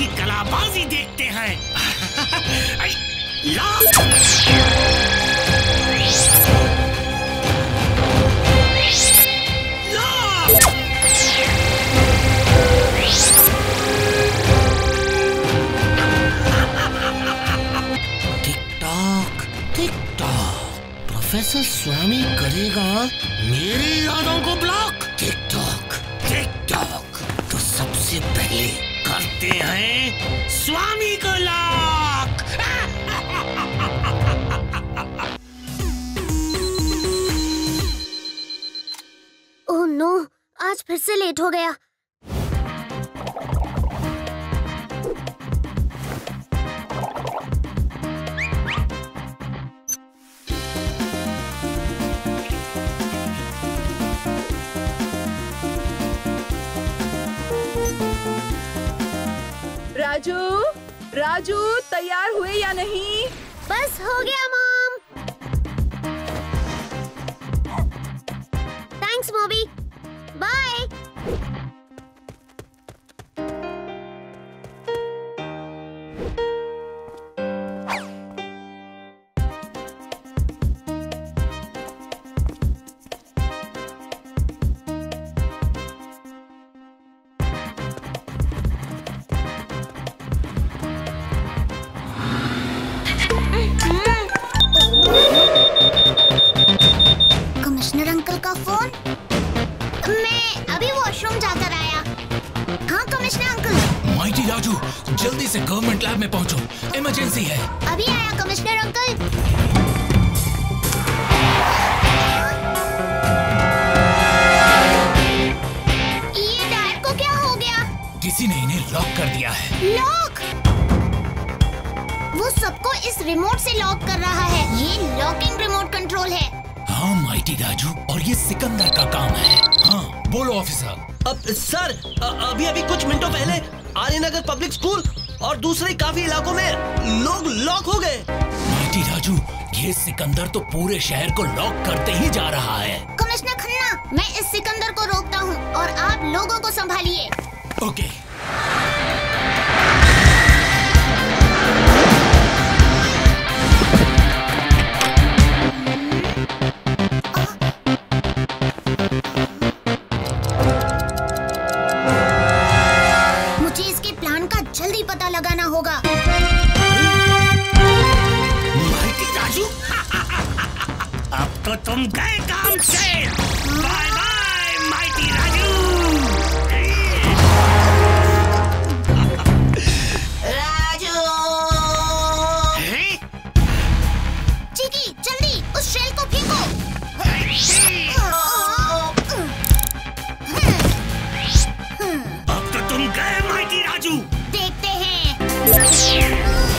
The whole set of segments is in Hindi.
की कलाबाजी देखते हैं। प्रोफेसर स्वामी करेगा मेरी यादों को block. TikTok TikTok तो सबसे पहले करते हैं स्वामी को लॉक ओह नो आज फिर से लेट हो गया। राजू तैयार हुए या नहीं? बस हो गया मॉम। थैंक्स मॉबी मैं अभी वॉशरूम जाकर आया। हाँ कमिश्नर अंकल? माइटी राजू जल्दी से गवर्नमेंट लैब में पहुँचो। इमरजेंसी है। अभी आया कमिश्नर अंकल? को क्या हो गया? किसी ने इन्हें लॉक कर दिया है। लॉक? वो सबको इस रिमोट से लॉक कर रहा है। ये लॉकिंग रिमोट कंट्रोल है। हाँ माइटी राजू और ये सिकंदर का काम है। हाँ बोलो ऑफिसर। अब सर अभी अभी कुछ मिनटों पहले आर्यनगर पब्लिक स्कूल और दूसरे काफ़ी इलाकों में लोग लॉक हो गए। माटी राजू ये सिकंदर तो पूरे शहर को लॉक करते ही जा रहा है। कमिश्नर खन्ना मैं इस सिकंदर को रोकता हूँ और आप लोगों को संभालिए। ओके। मुझे गए माइटी राजू। देखते हैं।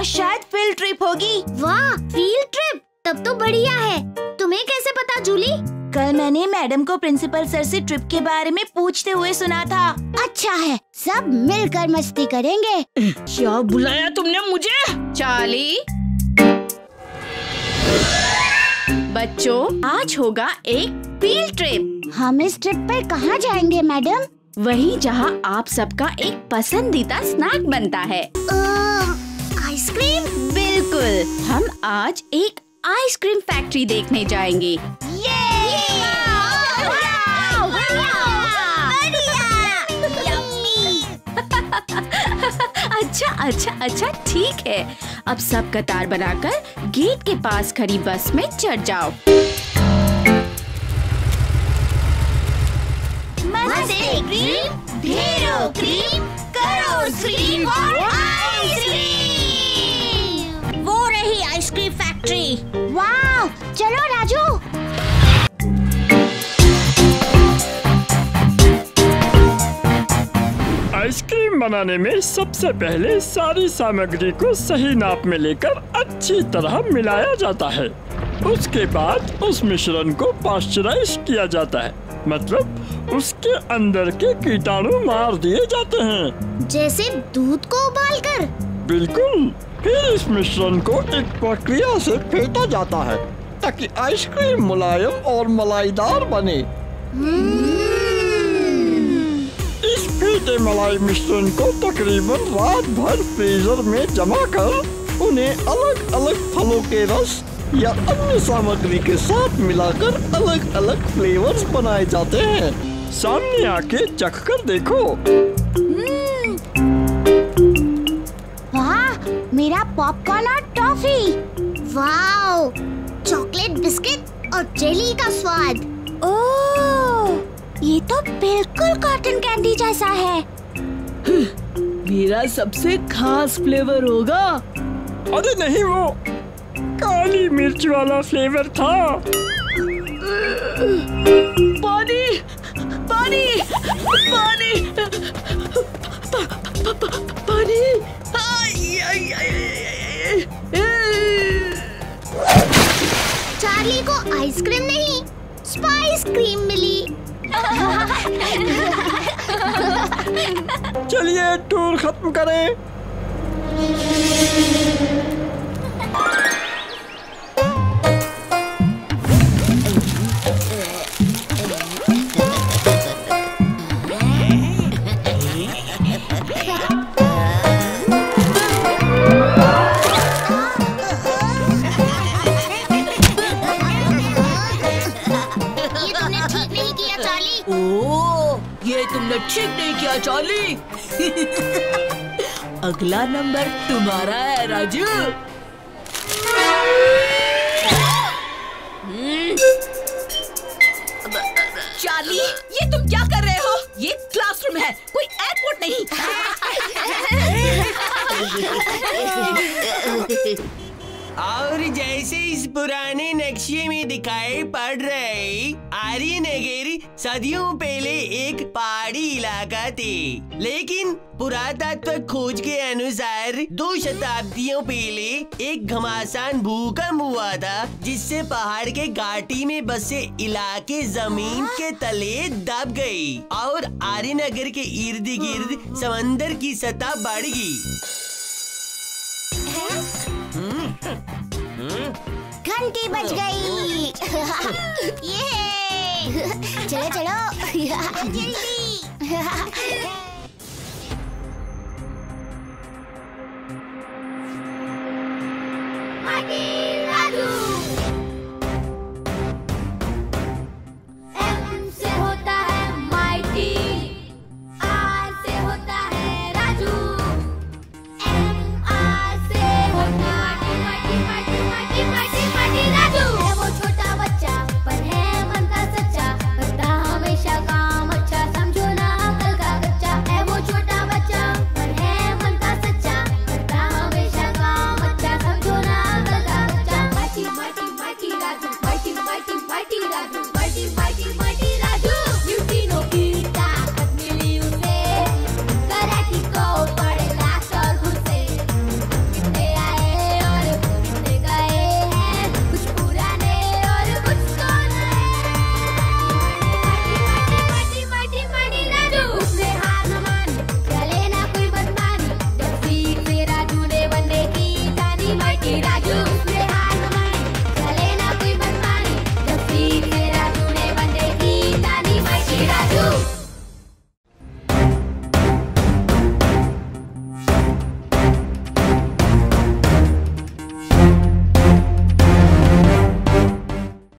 आज शायद फ़ील्ड ट्रिप होगी। वाह फ़ील्ड ट्रिप तब तो बढ़िया है। तुम्हें कैसे पता जूली? कल मैंने मैडम को प्रिंसिपल सर से ट्रिप के बारे में पूछते हुए सुना था। अच्छा है सब मिलकर मस्ती करेंगे। क्या बुलाया तुमने मुझे? चाली। बच्चों आज होगा एक फ़ील्ड ट्रिप हम इस ट्रिप पर कहाँ जाएँगे मैडम? वही जहाँ आप सबका एक पसंदीदा स्नैक बनता है। आइसक्रीम? बिल्कुल। हम आज एक आइसक्रीम फैक्ट्री देखने जाएँगे। ये! अच्छा अच्छा अच्छा ठीक है। अब सब कतार बनाकर गेट के पास खड़ी बस में चढ़ जाओ। मस्ती क्रीम ढेरों क्रीम करो क्रीम और आइसक्रीम। Ice cream factory. वाह चलो राजू। आइसक्रीम बनाने में सबसे पहले सारी सामग्री को सही नाप में लेकर अच्छी तरह मिलाया जाता है। उसके बाद उस मिश्रण को पाश्चराइज किया जाता है मतलब उसके अंदर के कीटाणु मार दिए जाते हैं। जैसे दूध को उबालकर। बिल्कुल। फिर इस मिश्रण को एक प्रक्रिया से फेंटा जाता है, ताकि आइसक्रीम मुलायम और मलाईदार बने। इस फेंटे मलाई मिश्रण को तकरीबन रात भर फ्रीजर में जमा कर उन्हें अलग अलग फलों के रस या अन्य सामग्री के साथ मिलाकर अलग अलग फ्लेवर्स बनाए जाते हैं। सामने आके चख कर देखो। मेरा पॉपकॉर्न और टॉफी वाओ चॉकलेट बिस्किट और जेली का स्वाद। ओह ये तो बिल्कुल कॉटन कैंडी जैसा है। मेरा सबसे खास फ्लेवर होगा। अरे नहीं वो काली मिर्च वाला फ्लेवर था। पानी पानी पानी। आइसक्रीम नहीं स्पाइस क्रीम मिली। चलिए टूर खत्म करें। ये तुमने ठीक नहीं किया चार्ली। अगला नंबर तुम्हारा है राजू। चार्ली ये तुम क्या कर रहे हो? ये क्लासरूम है कोई एयरपोर्ट नहीं। और जैसे इस पुराने नक्शे में दिखाई पड़ रहे आर्यनगर सदियों पहले एक पहाड़ी इलाका थे, लेकिन पुरातत्व खोज के अनुसार दो शताब्दियों पहले एक घमासान भूकंप हुआ था, जिससे पहाड़ के घाटी में बसे इलाके ज़मीन के तले दब गई और आर्यनगर के इर्द गिर्द समंदर की सतह बढ़ गई। घंटी बज गई। ये चलो चलो। जल्दी।